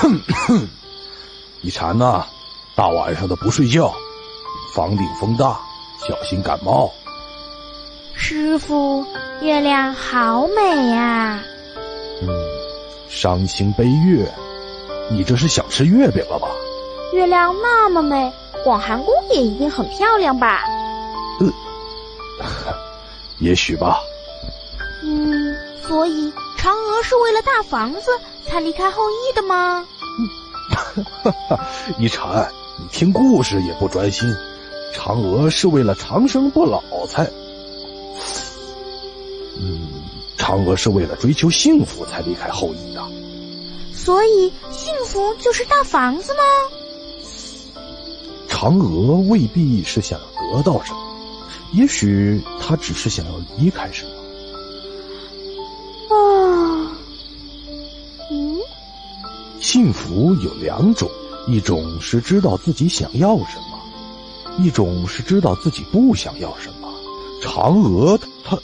一禅呐，大晚上的不睡觉，房顶风大，小心感冒。师傅，月亮好美呀。嗯，伤心悲月，你这是想吃月饼了吧？月亮那么美，广寒宫也一定很漂亮吧？嗯，也许吧。嗯，所以嫦娥是为了大房子才离开后羿的吗？哈哈，一禅，你听故事也不专心。嫦娥是为了长生不老才……嗯，嫦娥是为了追求幸福才离开后羿的。所以，幸福就是大房子吗？嫦娥未必是想要得到什么，也许她只是想要离开什么。幸福有两种，一种是知道自己想要什么，一种是知道自己不想要什么。嫦娥她，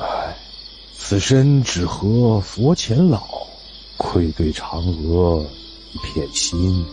唉，此身只合佛前老，愧对嫦娥一片心。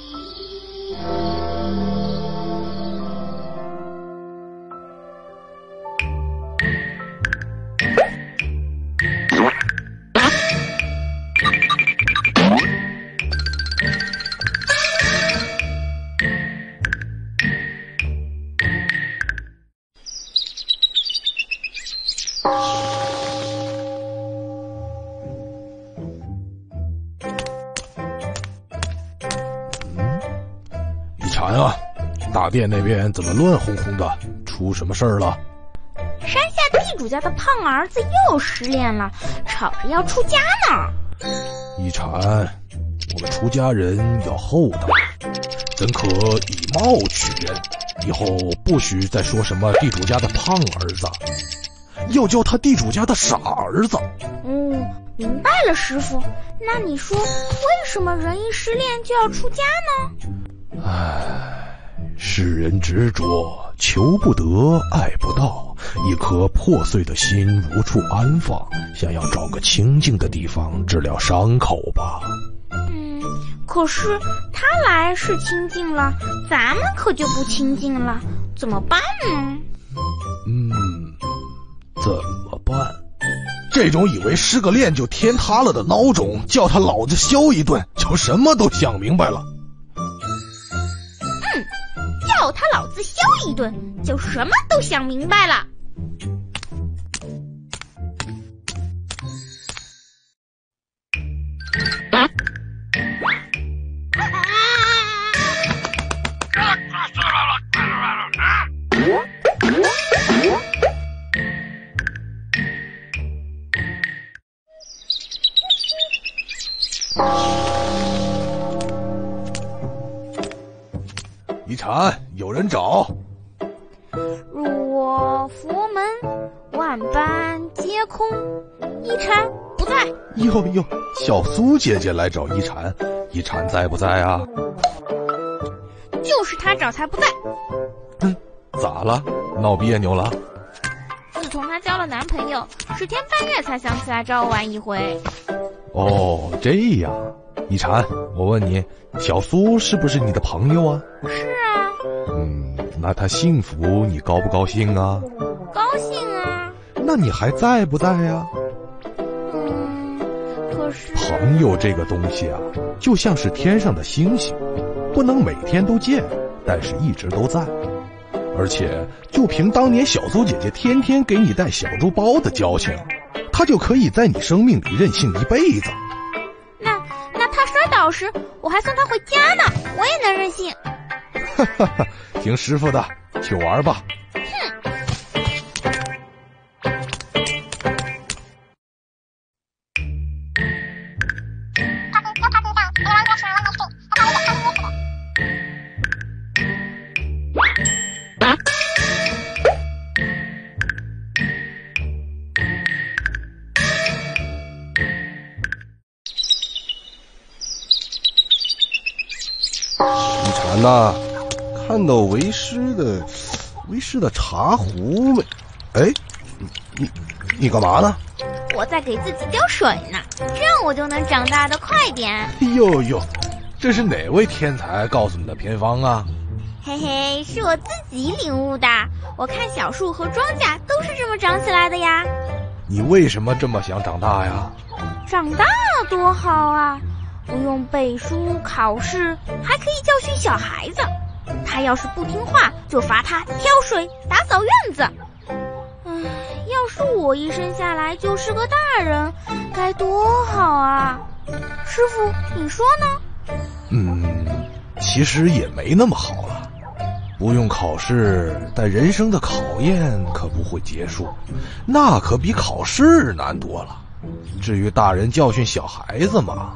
禅啊，大殿那边怎么乱哄哄的？出什么事儿了？山下地主家的胖儿子又失恋了，吵着要出家呢。一禅，我们出家人要厚道，怎可以貌取人？以后不许再说什么地主家的胖儿子，要叫他地主家的傻儿子。嗯，明白了，师傅。那你说，为什么人一失恋就要出家呢？唉，世人执着，求不得，爱不到，一颗破碎的心无处安放，想要找个清静的地方治疗伤口吧。嗯，可是他来是清静了，咱们可就不清静了，怎么办呢？怎么办？这种以为失个恋就天塌了的孬种，叫他老子削一顿，就什么都想明白了。嗯叫他老子削一顿，就什么都想明白了。一禅，有人找。入我佛门，万般皆空。一禅不在。哟哟，小苏姐姐来找一禅，一禅在不在啊？就是他找才不在。嗯，咋了？闹别扭了？自从她交了男朋友，十天半月才想起来找我玩一回。哦，这样。一禅，我问你，小苏是不是你的朋友啊？是那他幸福，你高不高兴啊？高兴啊。那你还在不在呀？嗯，可是朋友这个东西啊，就像是天上的星星，不能每天都见，但是一直都在。而且，就凭当年小苏姐姐天天给你带小猪包的交情，她就可以在你生命里任性一辈子。那那她摔倒时，我还送他回家呢，我也能任性。哈哈哈，听师傅的，去玩吧。一禅呐，看到为师的为师的茶壶没？哎，你你你干嘛呢？我在给自己浇水呢，这样我就能长大的快点。哟哟，这是哪位天才告诉你的偏方啊？嘿嘿，是我自己领悟的。我看小树和庄稼都是这么长起来的呀。你为什么这么想长大呀？长大多好啊！不用背书考试，还可以教训小孩子。他要是不听话，就罚他挑水、打扫院子。唉，要是我一生下来就是个大人，该多好啊！师傅，你说呢？嗯，其实也没那么好了。不用考试，但人生的考验可不会结束，那可比考试难多了。至于大人教训小孩子嘛，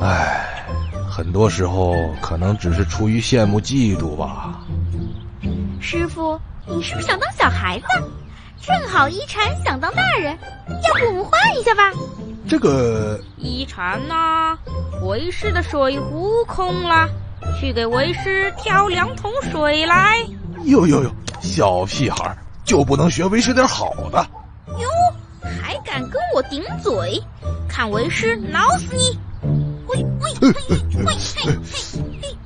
唉，很多时候可能只是出于羡慕嫉妒吧。师傅，你是不是想当小孩子？正好一禅想当大人，要不我们换一下吧？这个一禅呐，为师的水壶空了，去给为师挑两桶水来。哟哟哟，小屁孩就不能学为师点好的？哟，还敢跟我顶嘴？看为师挠死你！喂喂喂喂嘿嘿嘿！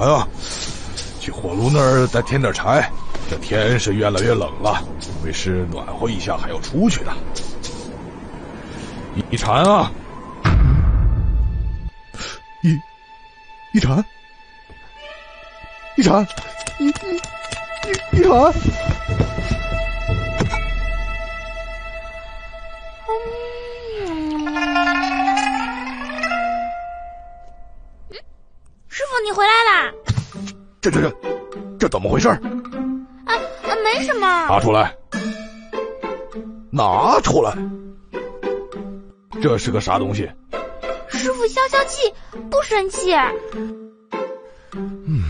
哎呀，去火炉那儿再添点柴。这天是越来越冷了，为师暖和一下还要出去的。一禅啊，一一禅，一禅，一一一禅。你回来啦！这这这，这怎么回事？啊啊，没什么。拿出来，拿出来。这是个啥东西？师傅消消气，不生气。嗯，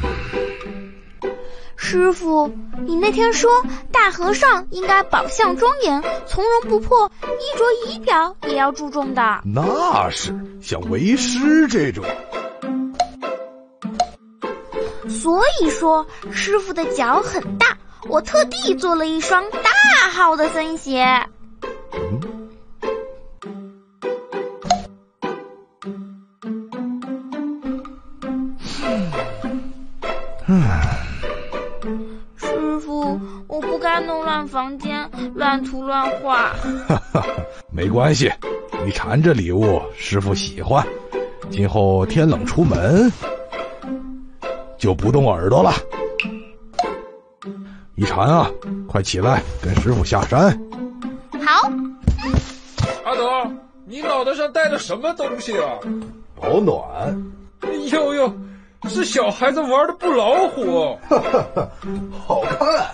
师傅，你那天说大和尚应该宝相庄严、从容不迫，衣着仪表也要注重的。那是像为师这种。所以说，师傅的脚很大，我特地做了一双大号的僧鞋。嗯师傅，我不该弄乱房间，乱涂乱画。哈哈，没关系，你缠着礼物，师傅喜欢。今后天冷出门就不动耳朵了。一禅啊，快起来，跟师傅下山。好，阿德，你脑袋上戴的什么东西啊？保暖。呦呦，是小孩子玩的布老虎。哈哈哈，好看。